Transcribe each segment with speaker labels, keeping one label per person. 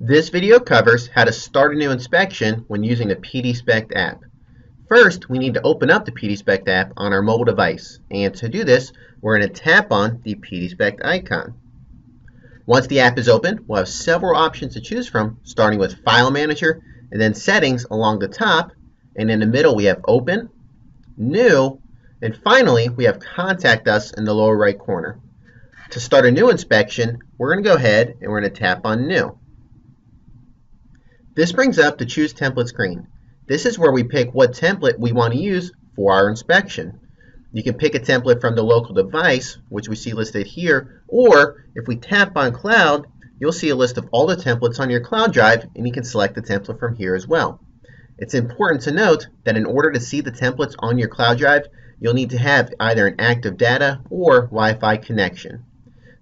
Speaker 1: This video covers how to start a new inspection when using the PDSpect app. First, we need to open up the PDSpect app on our mobile device, and to do this, we're going to tap on the PDSpect icon. Once the app is open, we'll have several options to choose from, starting with File Manager, and then Settings along the top, and in the middle we have Open, New, and finally we have Contact Us in the lower right corner. To start a new inspection, we're going to go ahead and we're going to tap on New. This brings up the Choose Template screen. This is where we pick what template we want to use for our inspection. You can pick a template from the local device, which we see listed here, or if we tap on Cloud, you'll see a list of all the templates on your cloud drive, and you can select the template from here as well. It's important to note that in order to see the templates on your cloud drive, you'll need to have either an active data or Wi-Fi connection.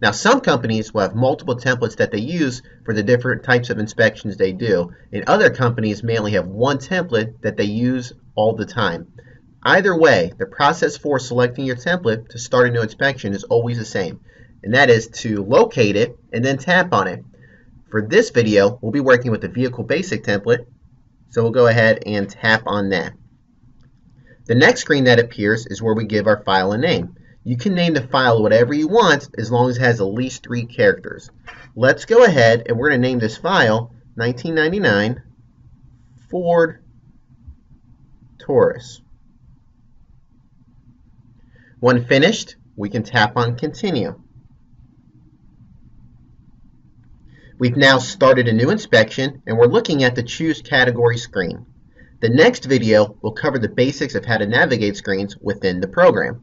Speaker 1: Now, some companies will have multiple templates that they use for the different types of inspections they do, and other companies may only have one template that they use all the time. Either way, the process for selecting your template to start a new inspection is always the same, and that is to locate it and then tap on it. For this video, we'll be working with the Vehicle Basic template, so we'll go ahead and tap on that. The next screen that appears is where we give our file a name. You can name the file whatever you want as long as it has at least three characters. Let's go ahead and we're going to name this file 1999 Ford Taurus. When finished, we can tap on Continue. We've now started a new inspection and we're looking at the Choose Category screen. The next video will cover the basics of how to navigate screens within the program.